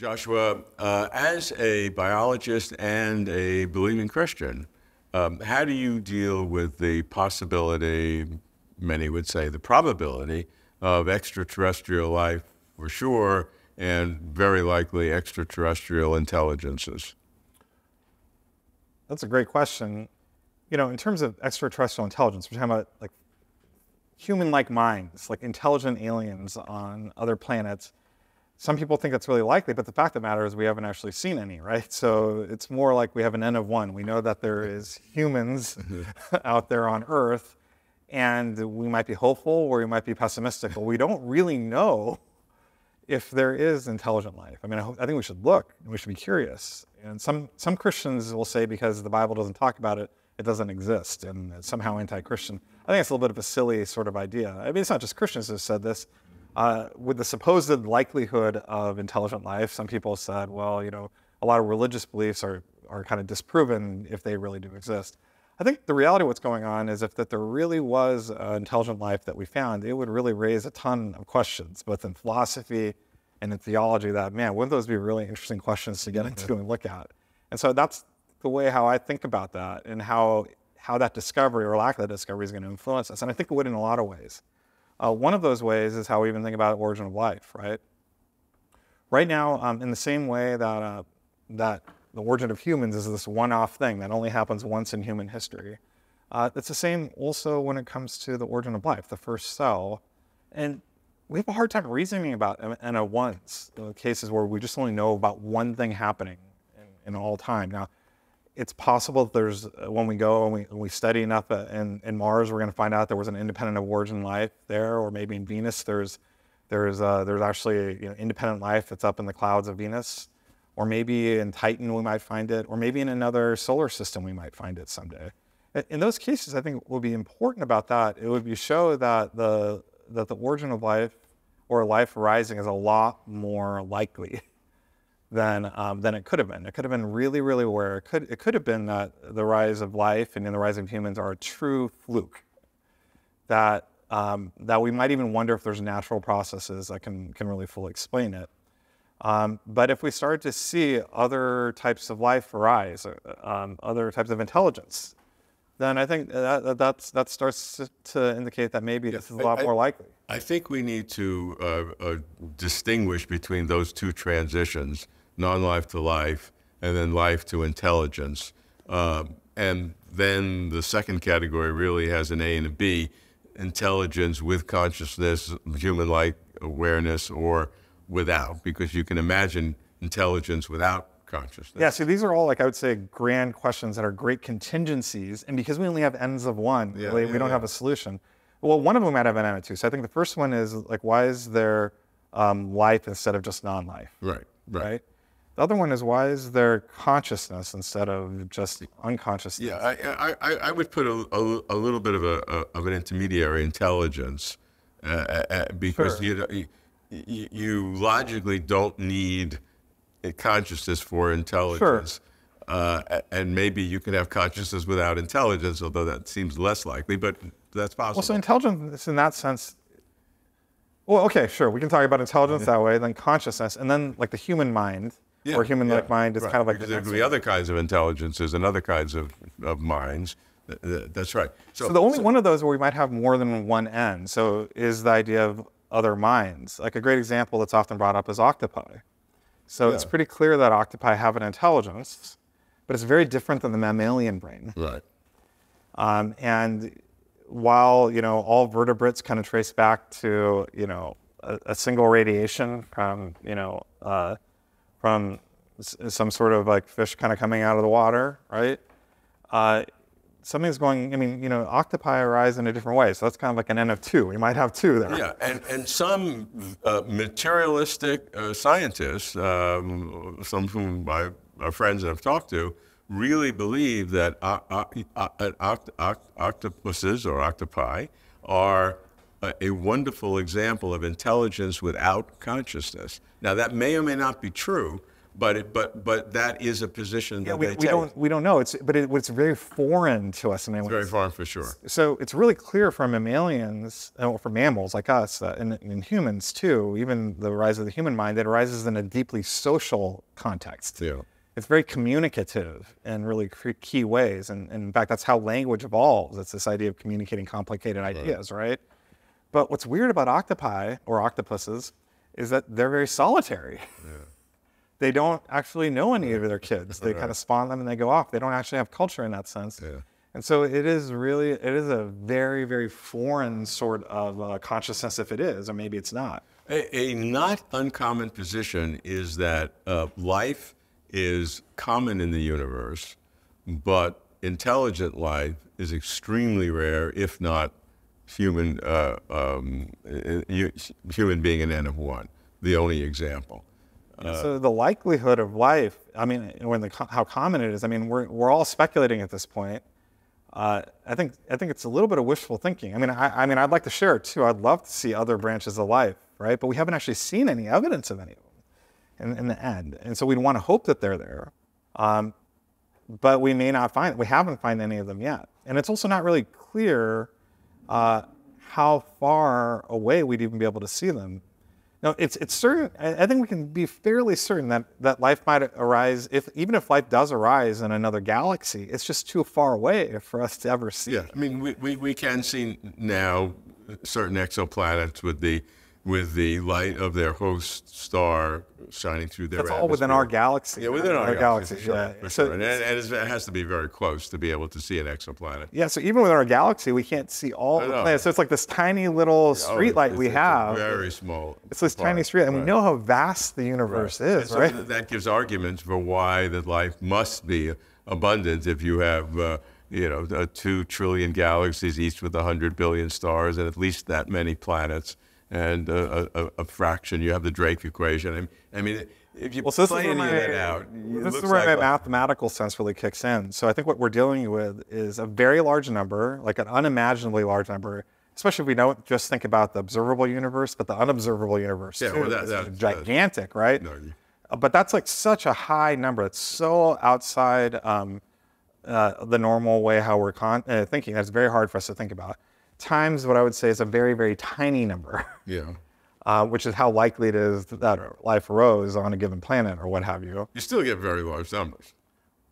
Joshua, uh, as a biologist and a believing Christian, um, how do you deal with the possibility, many would say the probability, of extraterrestrial life for sure, and very likely extraterrestrial intelligences? That's a great question. You know, in terms of extraterrestrial intelligence, we're talking about like human-like minds, like intelligent aliens on other planets some people think that's really likely, but the fact of the matter is we haven't actually seen any, right? So it's more like we have an N of one. We know that there is humans mm-hmm. out there on Earth, and we might be hopeful or we might be pessimistic, but we don't really know if there is intelligent life. I mean, I, I think we should look and we should be curious. And some, some Christians will say because the Bible doesn't talk about it, it doesn't exist and it's somehow anti-Christian. I think it's a little bit of a silly sort of idea. I mean, it's not just Christians who have said this. Uh, with the supposed likelihood of intelligent life, some people said, well, you know, a lot of religious beliefs are, are kind of disproven if they really do exist. I think the reality of what's going on is if that there really was uh, intelligent life that we found, it would really raise a ton of questions, both in philosophy and in theology that, man, wouldn't those be really interesting questions to get into and look at? And so that's the way how I think about that and how, how that discovery or lack of that discovery is going to influence us. And I think it would in a lot of ways. Uh, one of those ways is how we even think about origin of life, right? Right now, um, in the same way that, uh, that the origin of humans is this one-off thing that only happens once in human history, uh, it's the same also when it comes to the origin of life, the first cell. And we have a hard time reasoning about N of ones, the cases where we just only know about one thing happening in, in all time. Now, it's possible that there's uh, when we go and we, we study enough uh, in, in Mars, we're going to find out there was an independent of origin life there, or maybe in Venus there's there's uh, there's actually you know, independent life that's up in the clouds of Venus, or maybe in Titan we might find it, or maybe in another solar system we might find it someday. In those cases, I think what would be important about that it would be show that the that the origin of life or life arising is a lot more likely than, um, than it could have been. It could have been really, really rare. It could, it could have been that the rise of life and the rise of humans are a true fluke. That, um, that we might even wonder if there's natural processes that can, can really fully explain it. Um, but if we start to see other types of life arise, uh, um, other types of intelligence, then I think that, that's, that starts to indicate that maybe this is a lot I, more likely. I think we need to uh, uh, distinguish between those two transitions non-life to life, and then life to intelligence. Um, and then the second category really has an A and a B, intelligence with consciousness, human-like awareness, or without, because you can imagine intelligence without consciousness. Yeah, see, these are all, like I would say, grand questions that are great contingencies. And because we only have ends of one, yeah, really, yeah, we don't yeah. have a solution. Well, one of them might have an N of two. So I think the first one is, like, why is there um, life instead of just non-life? Right, right. right? The other one is why is there consciousness instead of just unconsciousness? Yeah, I, I, I would put a, a, a little bit of, a, of an intermediary intelligence uh, uh, uh because sure. you, you, you logically don't need consciousness for intelligence. Sure. Uh, and maybe you can have consciousness without intelligence, although that seems less likely, but that's possible. Well, so intelligence in that sense, well, okay, sure, we can talk about intelligence that way, then consciousness, and then like the human mind, yeah, or human like yeah, mind is right. kind of like because there could be other kinds of intelligences and other kinds of, of minds. That's right. So, so the only so, one of those where we might have more than one end. So is the idea of other minds. Like a great example that's often brought up is octopi. So yeah. it's pretty clear that octopi have an intelligence, but it's very different than the mammalian brain. Right. Um, and while you know all vertebrates kind of trace back to you know a, a single radiation from you know uh, from some sort of like fish kind of coming out of the water, right? Uh, something's going, I mean, you know, octopi arise in a different way. So that's kind of like an N of two. We might have two there. Yeah, and, and some uh, materialistic uh, scientists, um, some whom my, my friends have talked to, really believe that octopuses or octopi are a, a wonderful example of intelligence without consciousness. Now, that may or may not be true, but it, but but that is a position Yeah, that we, they we take. don't we don't know. It's but it, it's very foreign to us. I mean, Very foreign for sure. so it's really clear from mammalians, uh, for mammals like us, uh, and, and humans too. Even the rise of the human mind, that arises in a deeply social context. Yeah. It's very communicative in really key ways, and, and in fact, that's how language evolves. It's this idea of communicating complicated ideas, right? But what's weird about octopi or octopuses is that they're very solitary. Yeah. they don't actually know any of their kids. They kind of spawn them and they go off. They don't actually have culture in that sense. Yeah. And so it is really, it is a very, very foreign sort of uh, consciousness if it is, or maybe it's not. A, a not uncommon position is that uh, life is common in the universe, but intelligent life is extremely rare, if not human, uh, um, uh, human being an N of one, the only example. so the likelihood of life, I mean, when the, how common it is, I mean, we're, we're all speculating at this point. Uh, I think I think it's a little bit of wishful thinking. I mean, I, I mean, I'd like to share it too. I'd love to see other branches of life, right? But we haven't actually seen any evidence of any of them in, in the end, and so we'd want to hope that they're there. Um, but we may not find we haven't found any of them yet, and it's also not really clear uh, how far away we'd even be able to see them. No, it's it's certain. I I think we can be fairly certain that that life might arise if even if life does arise in another galaxy, it's just too far away for us to ever see. Yeah, I mean, we, we, we can see now certain exoplanets with the with the light of their host star shining through their That's all within our galaxy. Yeah, within our, galaxy, for sure, yeah. So- sure. And, and it has to be very close to be able to see an exoplanet. Yeah, so even within our galaxy, we can't see all the planets. So it's like this tiny little Oh, street light we have. very small. It's this tiny part, street, and we know how vast the universe And is, so right? That gives arguments for why that life must be abundant if you have, uh, you know, uh, two trillion galaxies, each with 100 billion stars, and at least that many planets, and uh, a, a, a fraction. You have the Drake equation. I mean, I mean if you Well, so play any my, of that out, this is where my like mathematical sense really kicks in. So I think what we're dealing with is a very large number, like an unimaginably large number, especially if we don't just think about the observable universe, but the unobservable universe Yeah, too. well, that- gigantic, right? No, Uh, But that's like such a high number. It's so outside um, uh, the normal way how we're con- uh, thinking. That's very hard for us to think about. Times what I would say is a very, very tiny number. yeah. uh, which is how likely it is that life arose on a given planet or what have you. You still get very large numbers.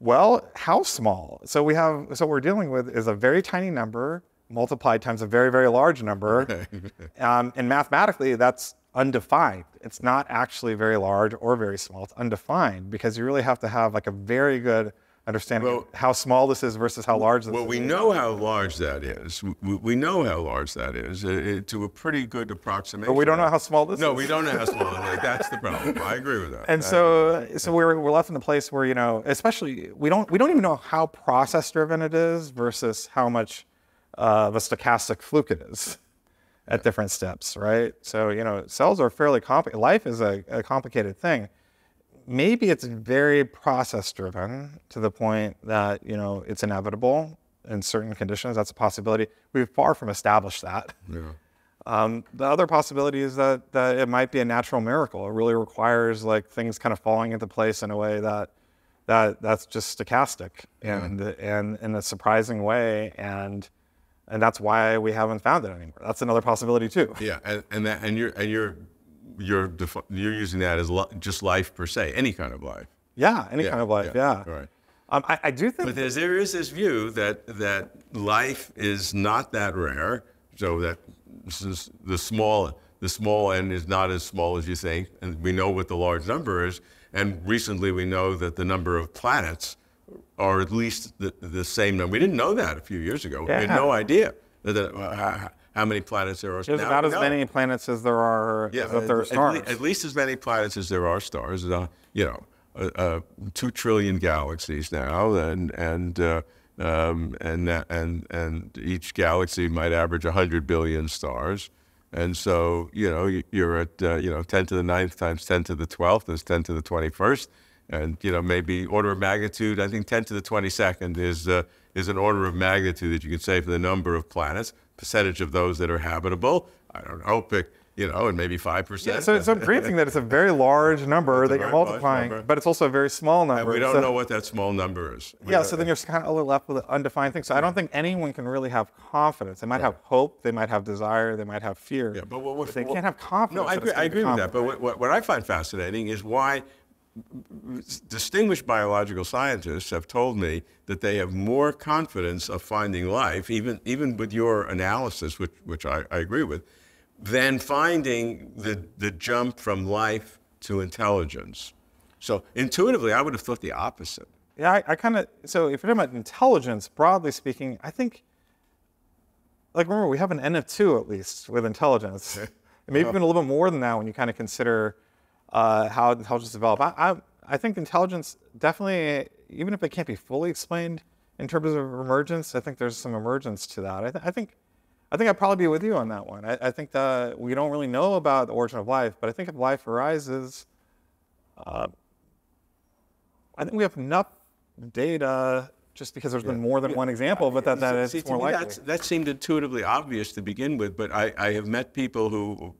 Well, how small? So we have, so what we're dealing with is a very tiny number multiplied times a very, very large number. um, and mathematically, that's undefined. It's not actually very large or very small. It's undefined because you really have to have like a very good understanding Well- how small this is versus how large this Well, is. we know how large that is. We, we know how large that is uh, uh, to a pretty good approximation. But we don't know how small this No, is. No, we don't know how small it is. That's the problem. I agree with that. and so so we're, we're left in a place where you know especially we don't we don't even know how process driven it is versus how much uh, of a stochastic fluke it is at different steps right so you know cells are fairly complicated life is a, a complicated thing maybe it's very process driven to the point that you know it's inevitable in certain conditions that's a possibility we've far from established that yeah. um, the other possibility is that, that it might be a natural miracle. It really requires like things kind of falling into place in a way that that that's just stochastic and and in a surprising way, and and that's why we haven't found it anymore. That's another possibility too. Yeah, and, and that and you're and you're you're you're using that as li- just life per se, any kind of life. Yeah, any Yeah, kind of life. Yeah. yeah, right. Um, I, I do think. But there's, there is this view that that life is not that rare, so that the small the small end is not as small as you think, and we know what the large number is. And recently, we know that the number of planets are at least the, the same number. We didn't know that a few years ago. We had no idea that, that, uh, how, many planets there are. there's Now about as many planets as there are Yeah, as that there are at, stars. le- at least as many planets as there are stars. Uh, you know, uh, uh, two trillion galaxies now, and and uh, um, and and and each galaxy might average hundred billion stars. And so, you know, you- you're at, uh, you know, 10 to the ninth times 10 to the 12th is 10 to the 21st. And, you know, maybe order of magnitude, I think 10 to the 22nd is, uh, is an order of magnitude that you can say for the number of planets, percentage of those that are habitable. I don't know, pick, you know, and maybe five percent. Yeah, so, so I'm granting that it's a very large number It's that you're multiplying, but it's also a very small number. And we don't so- know what that small number is. We Yeah, so then you're kind of left with an undefined thing. So I don't think anyone can really have confidence. They might have hope, they might have desire, they might have fear. Yeah, but what, what, they what- can't have confidence. No, I agree, I agree with that. But what, what, what I find fascinating is why distinguished biological scientists have told me that they have more confidence of finding life, even, even with your analysis, which, which I, I agree with, than finding the, the jump from life to intelligence. So intuitively, I would have thought the opposite. Yeah, I, I kind of. So if you're talking about intelligence, broadly speaking, I think, like, remember, we have an N of two at least with intelligence. and maybe even a little bit more than that when you kind of consider uh, how intelligence develop. I, I, I think intelligence definitely, even if it can't be fully explained in terms of emergence, I think there's some emergence to that. I, th- I think. I think I'd probably be with you on that one. I, I think that we don't really know about the origin of life, but I think if life arises, uh, I think we have enough data just because there's been more than one example, but that, that it's See, to more likely. that's- that seemed intuitively obvious to begin with, but I, I have met people who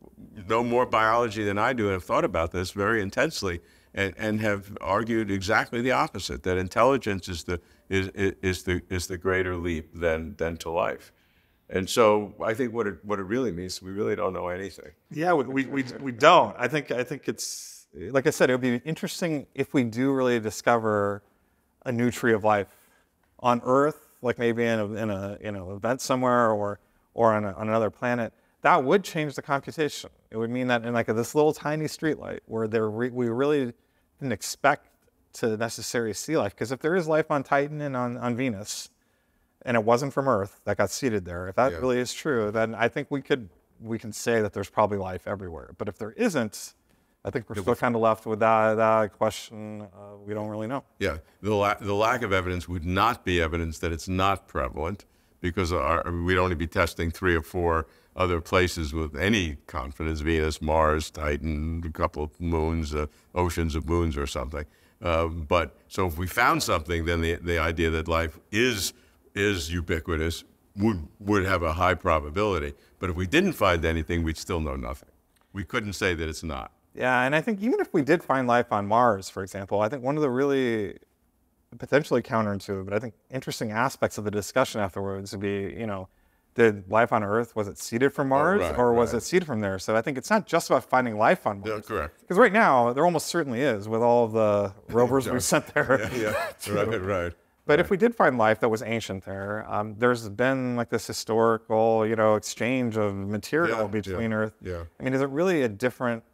know more biology than I do and have thought about this very intensely and, and have argued exactly the opposite, that intelligence is the, is, is- is the, is the greater leap than, than to life. And so I think what it, what it really means, we really don't know anything. Yeah, we, we, we, we don't. I think I think it's like I said, it would be interesting if we do really discover a new tree of life on Earth, like maybe in a in a in an event somewhere or or on, a, on another planet. That would change the computation. It would mean that in like this little tiny streetlight where there re, we really didn't expect to necessarily see life, because if there is life on Titan and on, on Venus, and it wasn't from Earth that got seeded there, if that Yeah. really is true, then I think we could we can say that there's probably life everywhere. But if there isn't, I think we're still kind of left with that, that question. Uh, we don't really know. Yeah, the, la- the lack of evidence would not be evidence that it's not prevalent because our, we'd only be testing three or four other places with any confidence Venus, Mars, Titan, a couple of moons, uh, oceans of moons or something. Um, but so if we found something, then the, the idea that life is, is ubiquitous would, would have a high probability. But if we didn't find anything, we'd still know nothing. We couldn't say that it's not. Yeah, and I think even if we did find life on Mars, for example, I think one of the really potentially counterintuitive, but I think interesting aspects of the discussion afterwards would be, you know, did life on Earth was it seeded from Mars right, or was right. it seeded from there? So I think it's not just about finding life on Mars. Yeah, correct. Because right now there almost certainly is with all of the rovers we sent there. Yeah, right, right. But if we did find life that was ancient there, um, there's been like this historical, you know, exchange of material Yeah, yeah, between Earth. yeah. I mean, is it really a different?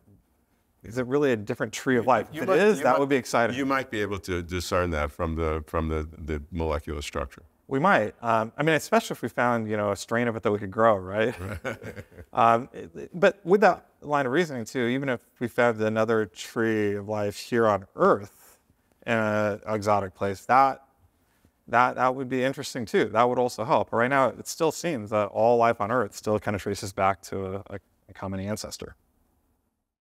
Is it really a different tree of life? You if might- it is, that might- would be exciting. You might be able to discern that from the from the, the molecular structure. we might. Um, I mean, especially if we found, you know, a strain of it that we could grow, right? um, but with that line of reasoning too, even if we found another tree of life here on Earth in an exotic place, that that that would be interesting too. That would also help. But right now, it still seems that all life on Earth still kind of traces back to a, a common ancestor.